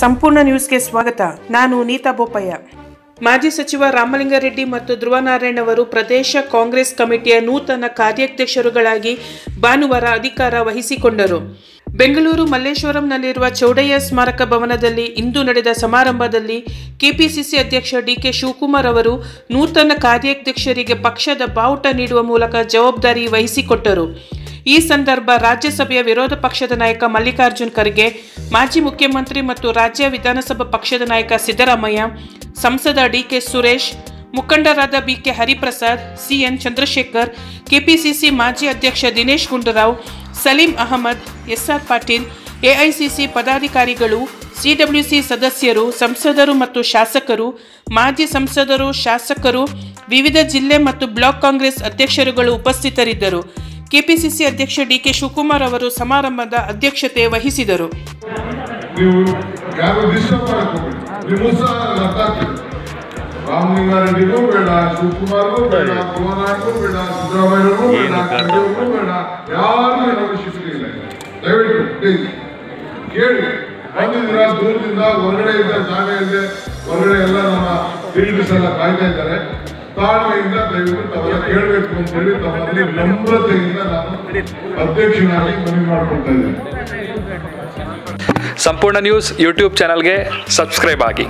ಸಂಪೂರ್ಣ ನ್ಯೂಸ್ಗೆ ಸ್ವಾಗತ. ನಾನು ನೀತಾ ಬೋಪಯ್ಯ. ಮಾಜಿ ಸಚಿವ ರಾಮಲಿಂಗಾರೆಡ್ಡಿ ಮತ್ತು ಧ್ರುವನಾರಾಯಣ್ ಅವರು ಪ್ರದೇಶ ಕಾಂಗ್ರೆಸ್ ಕಮಿಟಿಯ ನೂತನ ಕಾರ್ಯಾಧ್ಯಕ್ಷರುಗಳಾಗಿ ಭಾನುವಾರ ಅಧಿಕಾರ ವಹಿಸಿಕೊಂಡರು. ಬೆಂಗಳೂರು ಮಲ್ಲೇಶ್ವರಂನಲ್ಲಿರುವ ಚೌಡಯ್ಯ ಸ್ಮಾರಕ ಭವನದಲ್ಲಿ ಇಂದು ನಡೆದ ಸಮಾರಂಭದಲ್ಲಿ ಕೆಪಿಸಿಸಿ ಅಧ್ಯಕ್ಷ ಡಿಕೆ ಶಿವಕುಮಾರ್ ಅವರು ನೂತನ ಕಾರ್ಯಾಧ್ಯಕ್ಷರಿಗೆ ಪಕ್ಷದ ಬಾವುಟ ನೀಡುವ ಮೂಲಕ ಜವಾಬ್ದಾರಿ ವಹಿಸಿಕೊಟ್ಟರು. ಈ ಸಂದರ್ಭ ರಾಜ್ಯಸಭೆಯ ವಿರೋಧ ಪಕ್ಷದ ನಾಯಕ ಮಲ್ಲಿಕಾರ್ಜುನ್ ಖರ್ಗೆ, ಮಾಜಿ ಮುಖ್ಯಮಂತ್ರಿ ಮತ್ತು ರಾಜ್ಯ ವಿಧಾನಸಭಾ ಪಕ್ಷದ ನಾಯಕ ಸಿದ್ದರಾಮಯ್ಯ, ಸಂಸದ ಡಿಕೆ ಸುರೇಶ್, ಮುಖಂಡರಾದ BK Hariprasad, CN Chandrashekhar KPCC ಮಾಜಿ ಅಧ್ಯಕ್ಷ ದಿನೇಶ್ ಗುಂಡೂರಾವ್, ಸಲೀಂ ಅಹಮದ್, ಎಸ್ಆರ್ ಪಾಟೀಲ್ ಎಐಸಿಸಿ ಪದಾಧಿಕಾರಿಗಳು ಸಿಡಬ್ಲ್ಯೂಸಿ ಸದಸ್ಯರು, ಸಂಸದರು ಮತ್ತು ಶಾಸಕರು, ಮಾಜಿ ಸಂಸದರು, ಶಾಸಕರು, ವಿವಿಧ ಜಿಲ್ಲೆ ಮತ್ತು ಬ್ಲಾಕ್ ಕಾಂಗ್ರೆಸ್ ಅಧ್ಯಕ್ಷರುಗಳು ಉಪಸ್ಥಿತರಿದ್ದರು. ಕೆಪಿಸಿಸಿ ಅಧ್ಯಕ್ಷ ಡಿಕೆ ಶಿವಕುಮಾರ್ ಅವರು ಸಮಾರಂಭದ ಅಧ್ಯಕ್ಷತೆ ವಹಿಸಿದರು. ಹೊರಗಡೆ ಇದ್ದ ಜಾಗ ಇದೆ ಹೊರಗಡೆ ಎಲ್ಲ ಕಾಯ್ತಾ ಇದ್ದಾರೆ. ತಾಳ್ಮೆಯಿಂದ ದಯವಿಟ್ಟು ತಾವೆಲ್ಲ ಕೇಳಬೇಕು ಅಂತ ಹೇಳಿ ತಮ್ಮಲ್ಲಿ ನಮ್ರತೆಯಿಂದ ನಾನು ಅಧ್ಯಕ್ಷನಾಗಿ ಮನವಿ ಮಾಡ್ಕೊಳ್ತಾ ಇದ್ದೇನೆ. ಸಂಪೂರ್ಣ ನ್ಯೂಸ್ ಯೂಟ್ಯೂಬ್ ಚಾನಲ್ಗೆ ಸಬ್ಸ್ಕ್ರೈಬ್ ಆಗಿ.